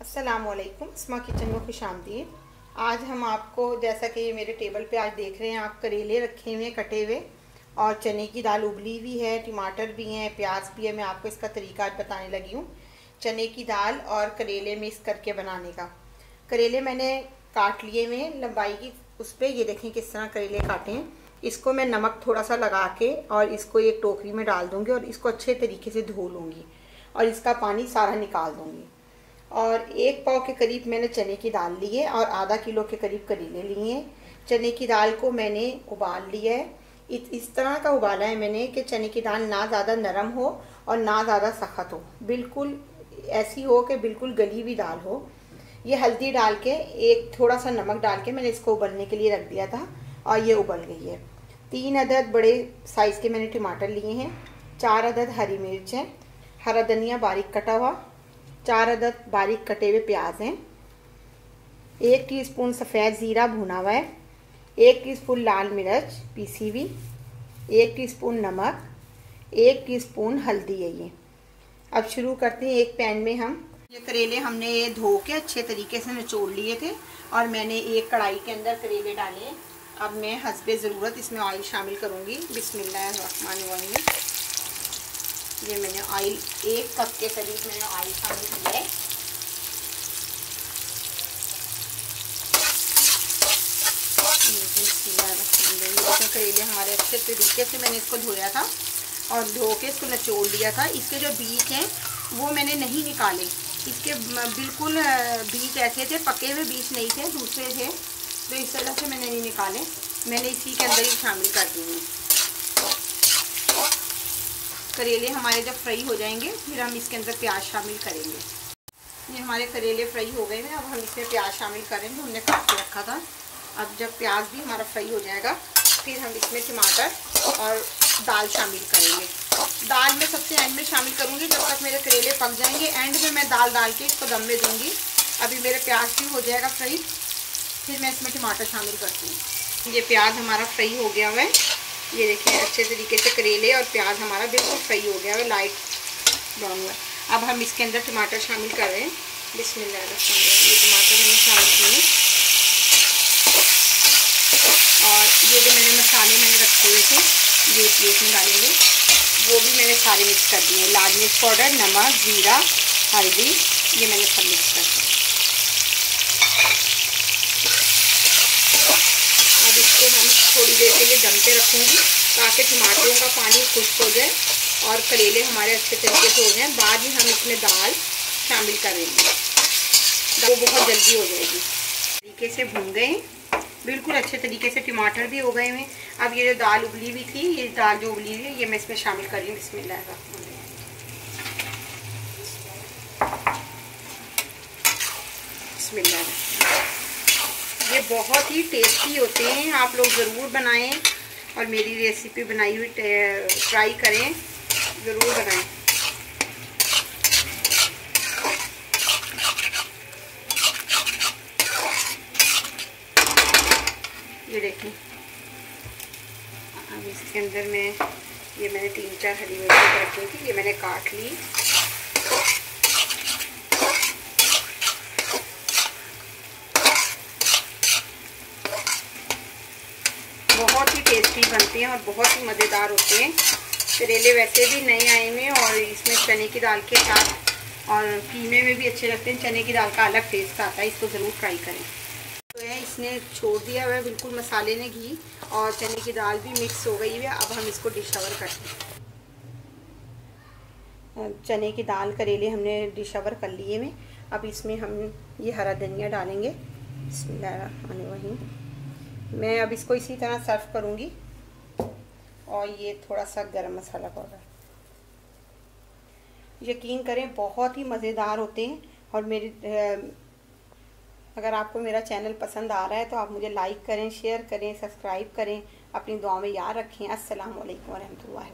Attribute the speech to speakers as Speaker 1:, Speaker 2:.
Speaker 1: असलकुम स्मा किचन में खुश आमदीद। आज हम आपको, जैसा कि मेरे टेबल पे आज देख रहे हैं, आप करेले रखे हुए कटे हुए, और चने की दाल उबली हुई है, टमाटर भी हैं, प्याज भी है, मैं आपको इसका तरीका आज बताने लगी हूँ, चने की दाल और करेले मिक्स करके बनाने का। करेले मैंने काट लिए हुए लंबाई की, उस पर ये देखें किस तरह करेले काटे हैं। इसको मैं नमक थोड़ा सा लगा के और इसको एक टोकरी में डाल दूँगी और इसको अच्छे तरीके से धो लूँगी और इसका पानी सारा निकाल दूँगी। और एक पाव के करीब मैंने चने की दाल ली है और आधा किलो के करीब करीले लिए हैं। चने की दाल को मैंने उबाल लिया है। इस तरह का उबाला है मैंने कि चने की दाल ना ज़्यादा नरम हो और ना ज़्यादा सख्त हो। बिल्कुल ऐसी हो कि बिल्कुल गली हुई दाल हो। ये हल्दी डाल के, एक थोड़ा सा नमक डाल के मैंने इसको उबलने के लिए रख दिया था और ये उबल गई है। तीन अदद बड़े साइज़ के मैंने टमाटर लिए हैं। चार अदद हरी मिर्च हैं। हरा धनिया बारीक कटा हुआ चार अदद बारीक कटे हुए प्याज हैं। एक टीस्पून सफ़ेद ज़ीरा भुना हुआ है। एक टीस्पून लाल मिर्च पीसी हुई। एक टीस्पून नमक। एक टीस्पून हल्दी है ये। अब शुरू करते हैं एक पैन में हम। ये करेले हमने ये धो के अच्छे तरीके से निचोड़ लिए थे और मैंने एक कढ़ाई के अंदर करेले डाले। अब मैं हसबे ज़रूरत इसमें ऑयल शामिल करूँगी। बिस्मिल्लाह ये मैंने ऑयल एक कप के करीब मैंने ऑयल शामिल किया है। करेले हमारे अच्छे तरीके से मैंने इसको धोया था और धो के इसको नचोड़ लिया था। इसके जो बीज हैं, वो मैंने नहीं निकाले। इसके बिल्कुल बीज ऐसे थे, पके हुए बीज नहीं थे, दूसरे थे तो इस तरह से मैंने नहीं निकाले। मैंने इसी के अंदर ही शामिल कर दी दिए करेले हमारे जब फ्राई हो जाएँगे, फिर हम इसके अंदर प्याज शामिल करेंगे। ये हमारे करेले फ्राई हो गए हैं, अब हम इसमें प्याज शामिल करेंगे, हमने काट के रखा था। अब जब प्याज भी हमारा फ्राई हो जाएगा, फिर हम इसमें टमाटर और दाल शामिल करेंगे। दाल में सबसे एंड में शामिल करूँगी, जब तक मेरे करेले पक जाएँगे। एंड में मैं दाल डाल के इसको दम में दूँगी। अभी मेरे प्याज भी हो जाएगा फ्राई, फिर मैं इसमें टमाटर शामिल करती हूँ। ये प्याज हमारा फ्राई हो गया हुआ है। ये देखिए अच्छे तरीके से करेले और प्याज हमारा बिल्कुल फ्राई हो गया है लाइट ब्राउन हुआ। अब हम इसके अंदर टमाटर शामिल कर रहे हैं। बिस्मिल्लाह ये टमाटर मैंने शामिल किए और ये जो मैंने मसाले मैंने रखे हुए थे, ये प्लेट में डालेंगे। वो भी मैंने सारे मिक्स कर दिए लाल मिर्च पाउडर, नमक, ज़ीरा, हल्दी, ये मैंने सब मिक्स कर दिया इसको हम थोड़ी देर के लिए दम पे रखूँगी ताकि टमाटरों का पानी खुश्क हो जाए और करेले हमारे अच्छे तरीके से हो जाएँ। बाद में हम इसमें दाल शामिल करेंगे। वो बहुत जल्दी हो जाएगी। तरीके से भून गए। बिल्कुल अच्छे तरीके से टमाटर भी हो गए हैं अब ये जो दाल उबली हुई थी, ये दाल जो उबली हुई है, ये मैं इसमें शामिल कर हूँ। बिस्मिल्लाह बिस्मिल्लाह ये बहुत ही टेस्टी होते हैं। आप लोग ज़रूर बनाएँ। और मेरी रेसिपी बनाई हुई ट्राई करें, ज़रूर बनाएँ। ये देखें अब इसके अंदर में, ये मैंने तीन चार हरी मिर्ची रखी थी, ये मैंने काट ली बहुत ही टेस्टी बनते हैं और बहुत ही मज़ेदार होते हैं। करेले वैसे भी नए आए हुए और इसमें चने की दाल के साथ और कीमे में भी अच्छे लगते हैं। चने की दाल का अलग टेस्ट आता है, इसको ज़रूर ट्राई करें। तो है इसने छोड़ दिया हुआ है, बिल्कुल मसाले ने घी और चने की दाल भी मिक्स हो गई है। अब हम इसको डिश अवर करते हैं चने की दाल करेले हमने डिश अवर कर लिए में अब इसमें हम ये हरा धनिया डालेंगे। वहीं मैं अब इसको इसी तरह सर्व करूँगी। और ये थोड़ा सा गरम मसाला पाउडर। यकीन करें, बहुत ही मज़ेदार होते हैं और मेरे अगर आपको मेरा चैनल पसंद आ रहा है तो आप मुझे लाइक करें, शेयर करें, सब्सक्राइब करें। अपनी दुआ में याद रखें। असल रहमतुल्लाहि